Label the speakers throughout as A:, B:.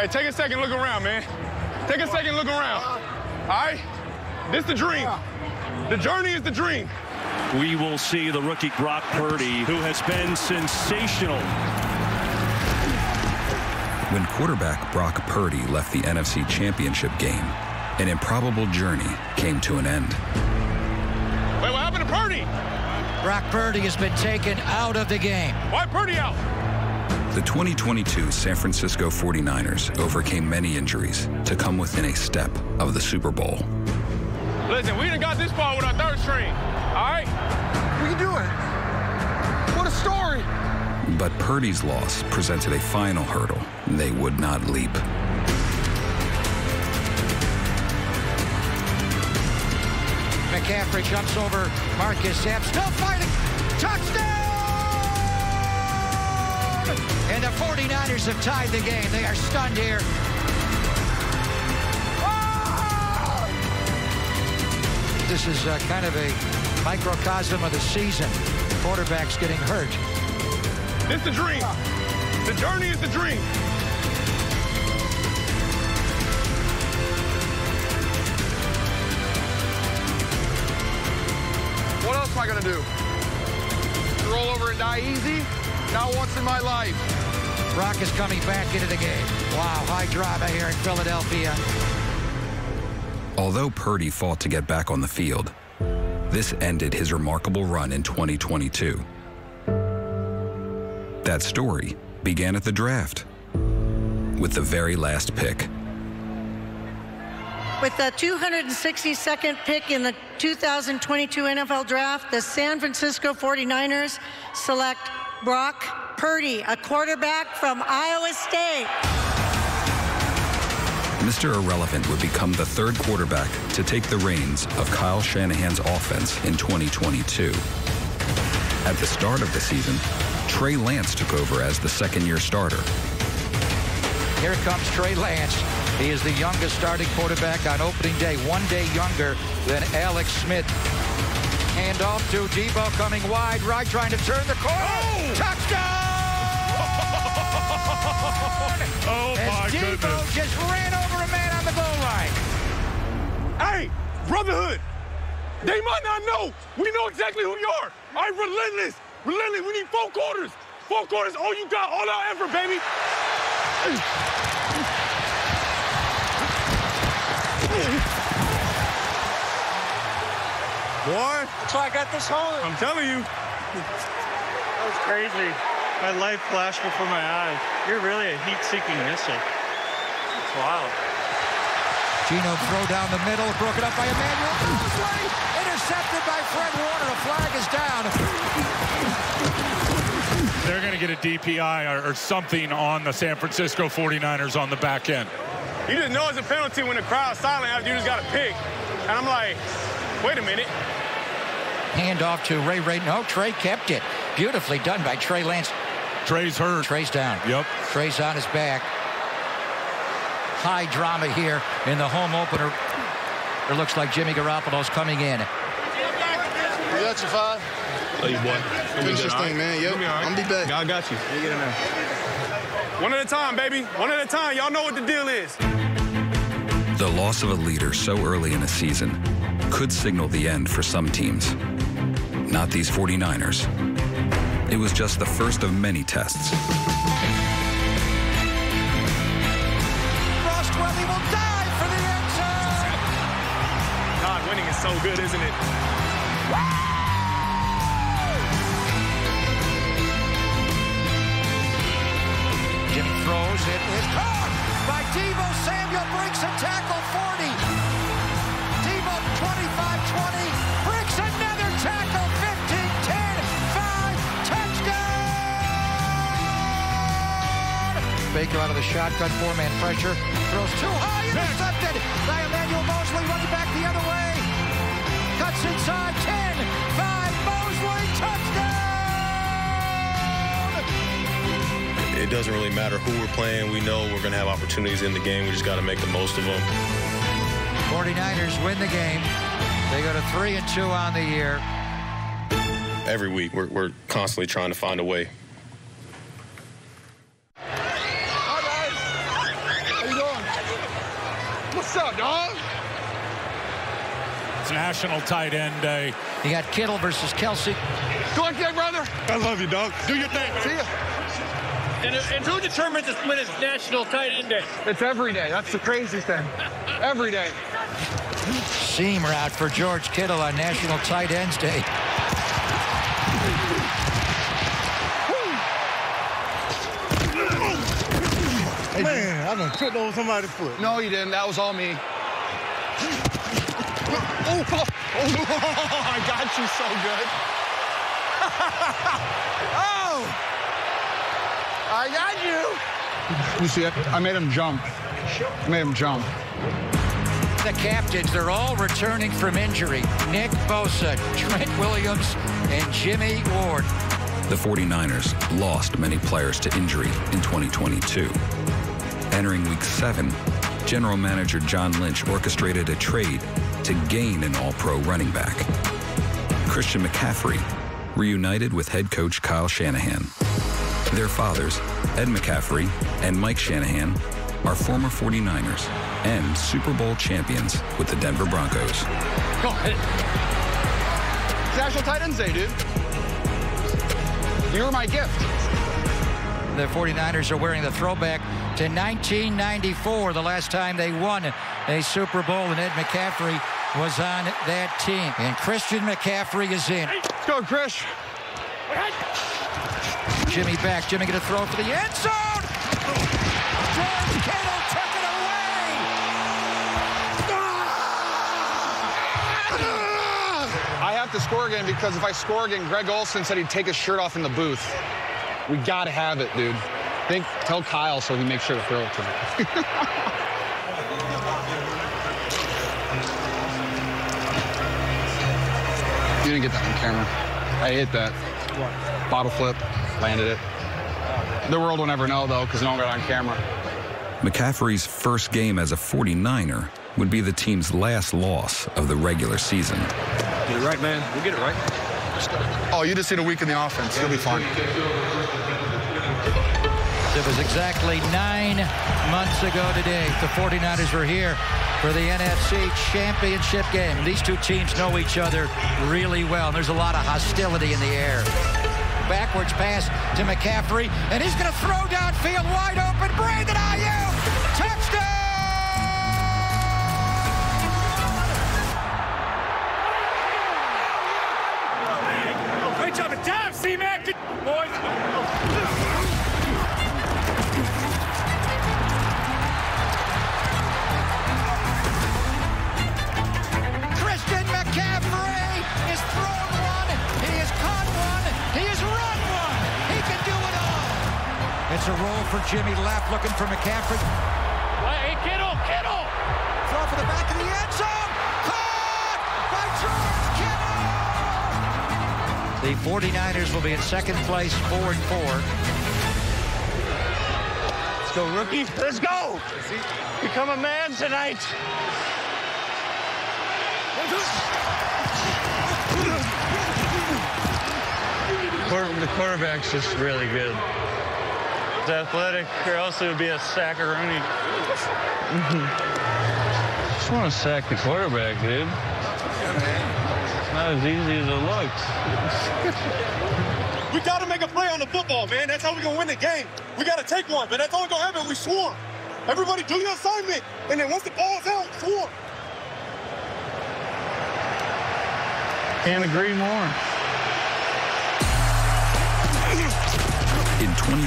A: Hey, take a second, look around, man. Take a second, look around. All right? This the dream. The journey is the dream.
B: We will see the rookie Brock Purdy, who has been sensational.
C: When quarterback Brock Purdy left the NFC Championship game, an improbable journey came to an end.
A: Wait, what happened to Purdy?
D: Brock Purdy has been taken out of the game.
A: Why Purdy out?
C: The 2022 San Francisco 49ers overcame many injuries to come within a step of the Super Bowl.
A: Listen, we done got this far with our third string. All right?
E: We can do it. What a story.
C: But Purdy's loss presented a final hurdle they would not leap.
D: McCaffrey jumps over Marcus Epps, still fighting. Touchdown! And the 49ers have tied the game. They are stunned here. This is uh, kind of a microcosm of the season. Quarterbacks getting hurt.
A: It's the dream. The journey is the dream.
E: What else am I gonna do? Roll over and die easy? Not once in my life.
D: Brock is coming back into the game. Wow, high drama here in Philadelphia.
C: Although Purdy fought to get back on the field, this ended his remarkable run in 2022. That story began at the draft with the very last pick.
F: With the 262nd pick in the 2022 NFL Draft, the San Francisco 49ers select Brock Purdy, a quarterback from Iowa State.
C: Mr. Irrelevant would become the third quarterback to take the reins of Kyle Shanahan's offense in 2022. At the start of the season, Trey Lance took over as the second-year starter.
D: Here comes Trey Lance. He is the youngest starting quarterback on opening day, one day younger than Alex Smith. Hand off to Deebo coming wide, right, trying to turn the corner.
B: Oh!
D: Touchdown!
B: Oh,
D: As
B: my
D: Deebo
B: goodness.
D: just ran over a man on the goal line.
A: Hey, brotherhood. They might not know. We know exactly who you are. All right, relentless. Relentless. We need four quarters. Four quarters. All you got. All our effort, baby. Boy,
G: That's why I got this home.
A: I'm telling you.
G: That was crazy. My life flashed before my eyes. You're really a heat-seeking missile. It's wild.
D: Geno throw down the middle, broken up by Emmanuel Moseley. Intercepted by Fred Warner. A flag is down.
H: They're going to get a DPI or, or something on the San Francisco 49ers on the back end.
A: You just know it's a penalty when the crowd's silent after you just got a pick. And I'm like, wait a minute.
D: Hand off to Ray Ray. No, oh, Trey kept it. Beautifully done by Trey Lance.
H: Trey's hurt.
D: Trey's down.
H: Yep.
D: Trey's on his back. High drama here in the home opener. It looks like Jimmy Garoppolo's coming in.
E: You got your five?
A: Love you, boy.
E: Finish this thing, man. Yep. I'm be back.
A: God got you. You get in there. One at a time, baby. One at a time. Y'all know what the deal is.
C: The loss of a leader so early in a season could signal the end for some teams. Not these 49ers. It was just the first of many tests.
D: Rostwelly will dive for the end zone.
A: God, winning is so good, isn't it?
D: Jimmy throws. It is caught by Deebo Samuel. Breaks a tackle Baker out of the shotgun. Four-man pressure. Throws too high. Intercepted by Emmanuel Moseley. Running back the other way. Cuts inside. 10. 5. Moseley. Touchdown.
I: It doesn't really matter who we're playing. We know we're going to have opportunities in the game. We just got to make the most of them.
D: 49ers win the game. They go to 3 and 2 on the year.
I: Every week, we're, we're constantly trying to find a way.
E: How you doing? What's up, dog?
H: It's National Tight End Day.
D: You got Kittle versus Kelsey.
E: Go on, kid, brother.
A: I love you, dog. Do your thing.
E: See ya.
J: And, uh, and who determines when it's National Tight End Day?
E: It's every day. That's the crazy thing. Every day.
D: Seam route for George Kittle on National Tight Ends Day.
A: Man, I done tripped over somebody's foot.
E: No, you didn't. That was all me. Oh, oh, oh I got you so good. oh! I got you. You see it? I made him jump. I made him jump.
D: The captains, they're all returning from injury. Nick Bosa, Trent Williams, and Jimmie Ward.
C: The 49ers lost many players to injury in 2022. Entering week seven, general manager John Lynch orchestrated a trade to gain an all pro running back. Christian McCaffrey reunited with head coach Kyle Shanahan. Their fathers, Ed McCaffrey and Mike Shanahan, are former 49ers and Super Bowl champions with the Denver Broncos.
E: It's National Tight Ends Day, dude. You're my gift.
D: The 49ers are wearing the throwback to 1994, the last time they won a Super Bowl, and Ed McCaffrey was on that team. And Christian McCaffrey is in.
E: Let's go, Chris.
D: Jimmy back. Jimmy going to throw for the end zone. George Kittle took it away.
E: I have to score again because if I score again, Greg Olsen said he'd take his shirt off in the booth. We got to have it, dude. Think, tell Kyle so he makes sure to throw it to me. you didn't get that on camera. I hit that. Bottle flip, landed it. The world will never know, though, because no one got on camera.
C: McCaffrey's first game as a 49er would be the team's last loss of the regular season.
J: Get it right, man. We'll get it right.
E: Oh, you just need a week in the offense. You'll be fine.
D: It was exactly nine months ago today. The 49ers were here for the NFC Championship game. These two teams know each other really well. And there's a lot of hostility in the air. Backwards pass to McCaffrey, and he's going to throw downfield wide open. Brandon Aiyuk, touchdown!
J: Great job of time, C-Mac. Boys.
D: It's a roll for Jimmy left, looking for McCaffrey.
J: Hey, Kittle, Kittle.
D: Throw for the back of the end zone. Caught by George Kittle. The 49ers will be in second place, four and four.
J: Let's go, rookie. Let's go. Become a man tonight.
G: The quarterback's just really good. He's athletic, or else it would be a sackaroonie. Mm-hmm. just want to sack the quarterback, dude. It's not as easy as it looks.
A: We got to make a play on the football, man. That's how we going to win the game. We got to take one, but that's only going to happen we swarm. Everybody do your assignment, and then once the ball's out, swarm.
G: Can't agree more.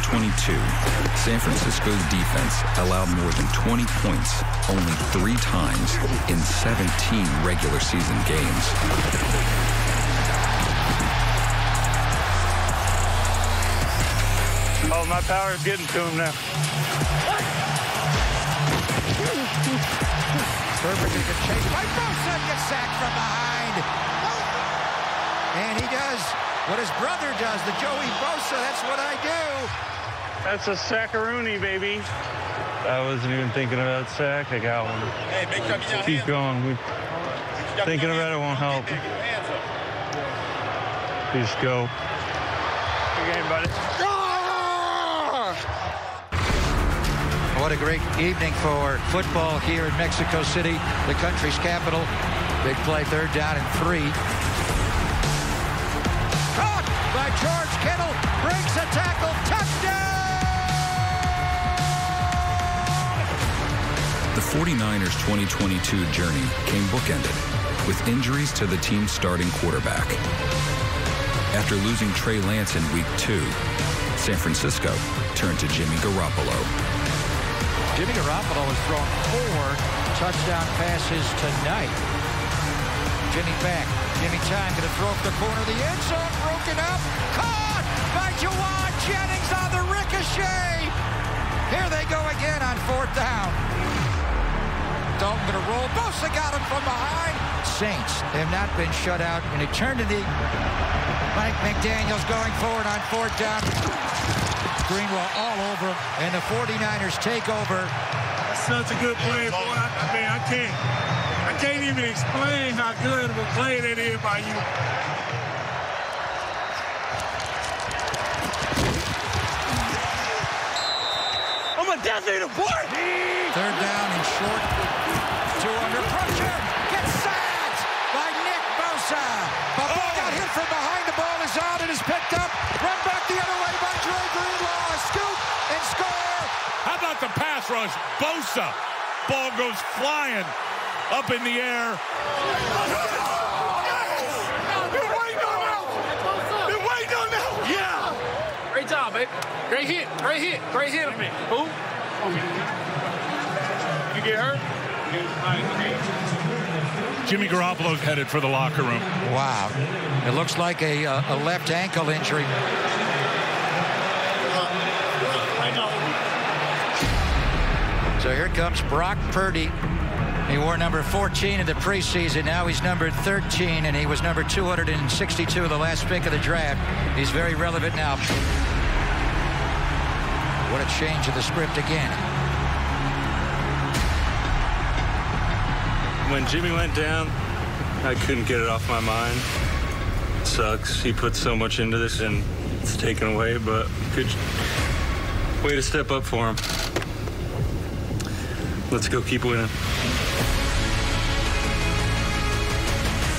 C: 2022, San Francisco's defense allowed more than 20 points only three times in 17 regular season games.
G: Oh, my power's getting to him now.
D: Perfectly good chase by Bosa gets sacked from behind. And he does what his brother does, the Joey Bosa. That's what I do.
G: That's a sackaroonie, baby. I wasn't even thinking about sack. I got one.
A: Hey, make sure you got
G: Keep going. We, thinking about it won't help. Just go. Good game, buddy.
D: What a great evening for football here in Mexico City, the country's capital. Big play, third down and three. Caught George Kittle, breaks a tackle, touchdown!
C: The 49ers 2022 journey came bookended with injuries to the team's starting quarterback. After losing Trey Lance in week two, San Francisco turned to Jimmy Garoppolo.
D: Jimmy Garoppolo has thrown four touchdown passes tonight. Jimmy back. Jimmy time to throw up the corner of the end zone. Broken up. Caught by Jauan Jennings on the ricochet. Here they go again on fourth down. Dalton going to roll. Bosa got him from behind. Saints have not been shut out in eternity. Mike McDaniels going forward on fourth down. Greenlaw all over him, and the 49ers take over.
A: That's such a good play, boy. I mean, I can't, I can't even explain how good of a play that is by you. I'm a death eater, boy.
D: Third down and short. Tua under pressure. Gets sacked by Nick Bosa. But ball oh. got hit from behind. The ball is out and is picked up. Run back the other way by Dre Greenlaw. A scoop and score.
H: How about the pass rush? Bosa. Ball goes flying up in the air.
A: Been waiting on that. Been waiting on that. Yeah.
J: Great job, babe. Great hit. Great hit. Great hit of me. Who?
A: You get hurt?
H: Jimmy Garoppolo's headed for the locker room.
D: Wow. It looks like a, uh, a left ankle injury. So here comes Brock Purdy. He wore number 14 in the preseason. Now he's number 13, and he was number 262 the last pick of the draft. He's very relevant now. What a change of the script again.
K: When Jimmy went down, I couldn't get it off my mind. Sucks. He put so much into this and it's taken away, but good way to step up for him. Let's go keep winning.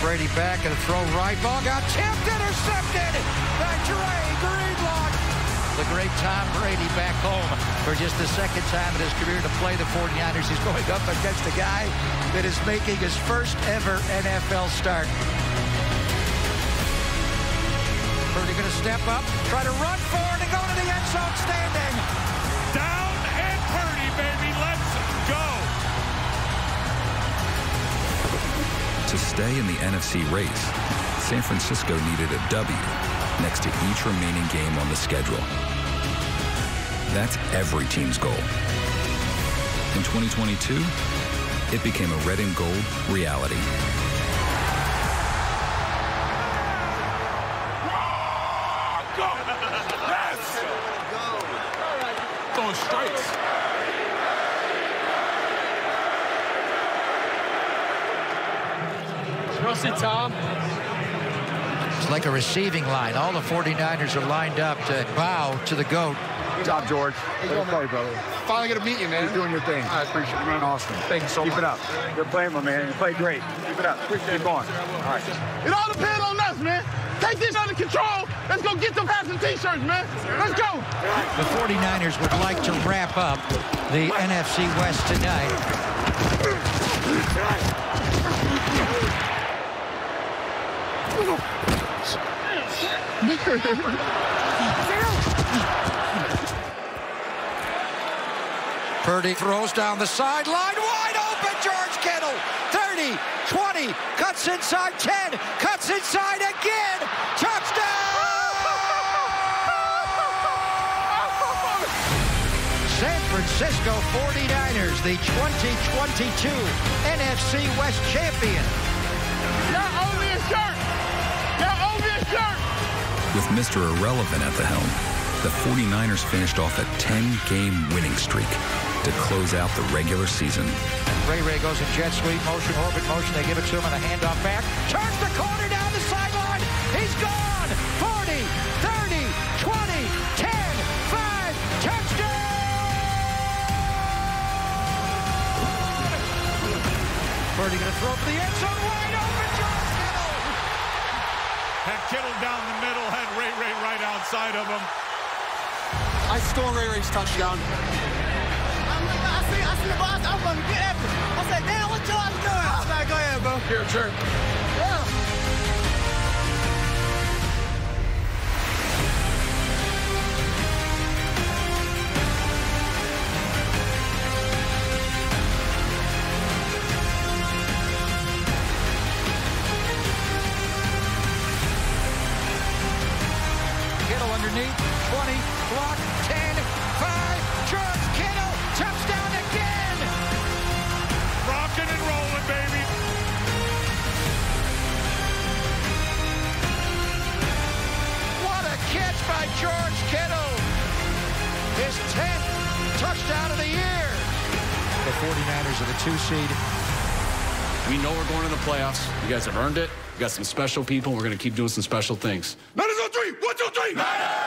D: Brady back and a throw right. Ball got tipped, intercepted by Dre Greenlaw. The great Tom Brady back home for just the second time in his career to play the 49ers. He's going up against a guy that is making his first ever NFL start. Purdy going to step up, try to run for it, and go to the end zone standing.
C: Stay in the NFC race, San Francisco needed a W next to each remaining game on the schedule. That's every team's goal. In 2022, it became a red and gold reality.
J: Tom.
D: It's like a receiving line. All the 49ers are lined up to bow to the GOAT.
L: Good job, George. Good play, brother.
E: Finally get to meet you, man.
L: You're doing your thing.
E: I appreciate it, man.
L: Awesome.
E: Thank you so
L: Keep
E: much.
L: it up. Good play, my man. You played great. Keep it up. Appreciate Keep going. All right.
A: It all depends on us, man. Take this under control. Let's go get some hats and t-shirts, man. Let's go.
D: The 49ers would like to wrap up the NFC West tonight. Purdy throws down the sideline, wide open, George Kittle. 30, 20, cuts inside 10, cuts inside again. Touchdown! San Francisco 49ers, the 2022 NFC West champion.
A: Y'all owe a shirt.
C: With Mr. Irrelevant at the helm, the 49ers finished off a 10-game winning streak to close out the regular season.
D: Ray Ray goes in jet sweep, motion, orbit motion. They give it to him and a handoff back. Turns the corner down the sideline. He's gone. 40, 30, 20, 10, 5, touchdown! Birdie going to throw for the end zone. Right
H: had Kittle down the middle, had Ray Ray right outside of him.
M: I stole Ray Ray's touchdown.
J: I see, I see the boss. I'm going to get after I said, damn, what George doing? I was like, go ahead, bro.
M: Here, sure.
D: Underneath, 20, block, 10, 5, George Kittle, touchdown again!
H: Rocking and rolling, baby.
D: What a catch by George Kittle! His 10th touchdown of the year! The 49ers are the two seed.
N: We know we're going to the playoffs. You guys have earned it. We got some special people. We're going to keep doing some special things.
A: Niners on three. One, two, three.
M: Niners!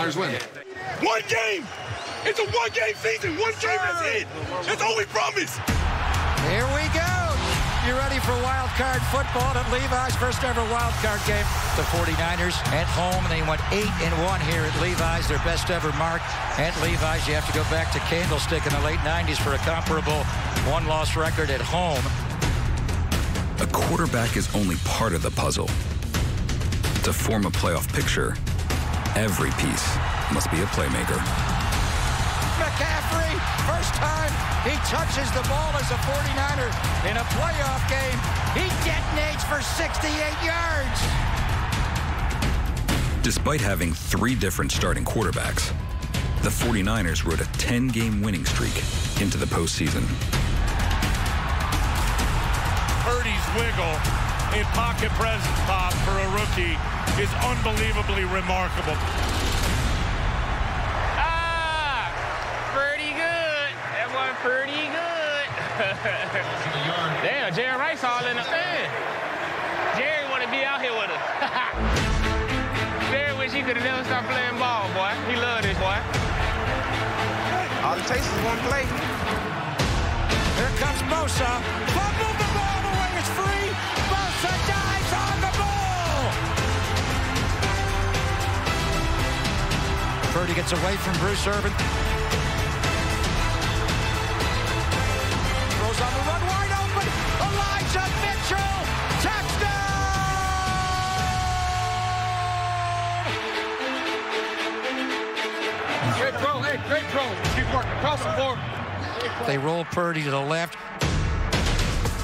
N: Niners win.
A: One game. It's a one-game season. One game, that's it. That's all we promise.
D: Here we go. You ready for wild card football at Levi's first ever wild card game? The 49ers at home. They went 8 and 1 here at Levi's, their best ever mark at Levi's. You have to go back to Candlestick in the late 90s for a comparable one-loss record at home.
C: A quarterback is only part of the puzzle. To form a playoff picture, every piece must be a playmaker.
D: McCaffrey, first time he touches the ball as a 49er in a playoff game. He detonates for 68 yards.
C: Despite having three different starting quarterbacks, the 49ers rode a 10-game winning streak into the postseason.
H: Purdy's wiggle in pocket presence pop for a rookie is unbelievably remarkable.
O: Ah, pretty good. That was pretty good. Damn, Jerry Rice all in the fan. Jerry want to be out here with us. Jerry wish he could have never stopped playing ball, boy. He love this, boy.
J: All it takes is one play.
D: Here comes Bosa. Bosa dives on the ball. Purdy gets away from Bruce Irvin. Throws on the run wide open. Elijah Mitchell. Touchdown.
M: Great throw, hey, great throw. Keep working across the board.
D: They roll Purdy to the left.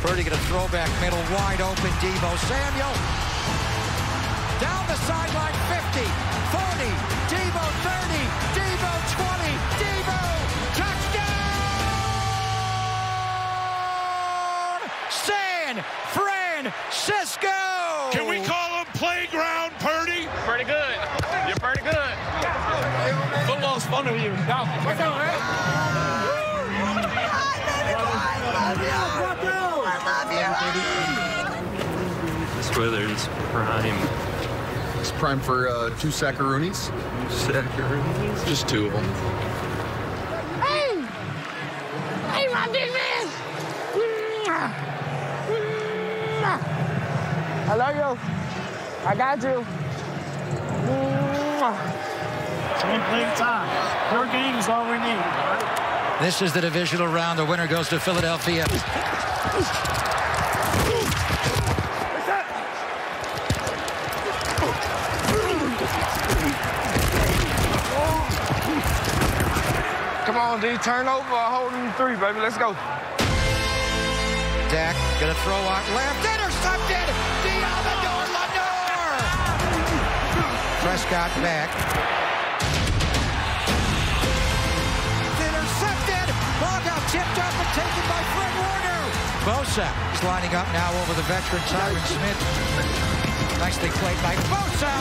D: Purdy get a throwback middle, wide open. Deebo Samuel. Down the sideline, 50, 40, Deebo 30, Deebo 20, Deebo, touchdown! San Francisco!
H: Can we call him playground Purdy?
O: Pretty good. You're pretty good.
M: Football's fun of you. What's up, man?
K: This weather's prime.
E: It's prime for uh, two sackaroonies.
K: Sackaroonies?
E: Just two of them.
J: Hey! Hey, my big man! I love you. I got you.
L: One play at a time. Four games all we need.
D: This is the divisional round. The winner goes to Philadelphia.
J: Come on, D. Turn over. Holding three, baby. Let's go.
D: Dak gonna throw out left. Intercepted. Deommodore Lenoir. Prescott back. Intercepted. Ball got tipped up and taken by Fred Warner. Bosa is lining up now over the veteran Tyron Smith. Nicely played by Bosa.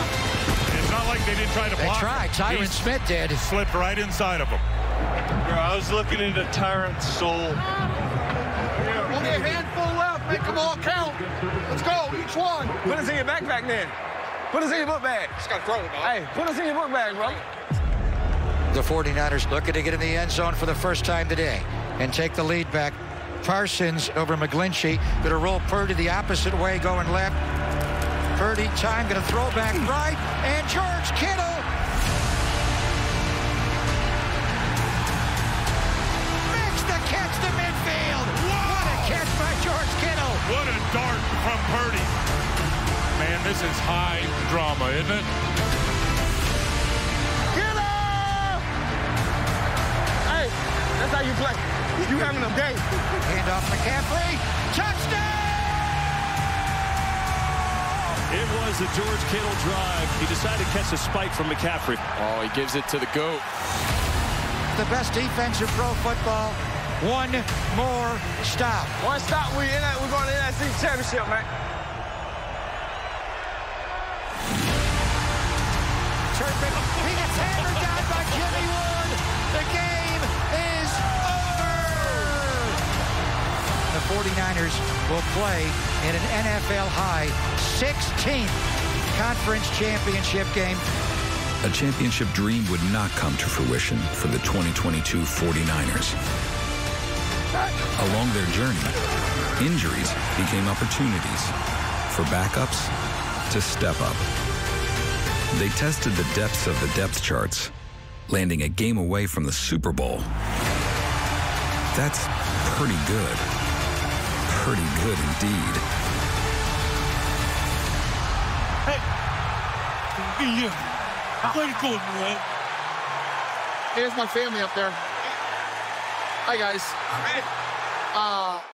H: It's not like they didn't try to
D: They
H: block.
D: tried. Tyron Smith did.
H: Slipped right inside of him.
K: Bro, I was looking into Tyrant's soul.
M: Only a handful left. Make them all count. Let's go, each one.
J: Put us in your backpack then. Put us in your book bag.
M: Just gotta throw it, dog.
J: Hey, put us in your book bag, bro.
D: The 49ers looking to get in the end zone for the first time today. and take the lead back. Parsons over McGlinchey. Going to roll Purdy the opposite way, going left. Purdy time, going to throw back right, and George Kittle What a
H: dart from Purdy. Man, this is high drama, isn't it?
J: Hey, that's how you play. You having a day.
D: Hand off McCaffrey. Touchdown!
B: It was the George Kittle drive. He decided to catch a spike from McCaffrey.
N: Oh, he gives it to the GOAT.
D: The best defense in pro football. One more stop.
J: One stop, we in that, we're going to the NFC Championship, man.
D: Turpin, he gets hammered down by Jimmie Ward. The game is over. The 49ers will play in an NFL high 16th conference championship game.
C: A championship dream would not come to fruition for the 2022 49ers. Along their journey, injuries became opportunities for backups to step up. They tested the depths of the depth charts, landing a game away from the Super Bowl. That's pretty good. Pretty good indeed.
H: Hey, Yeah. Way to go, man.
M: Here's my family up there. Hi, guys.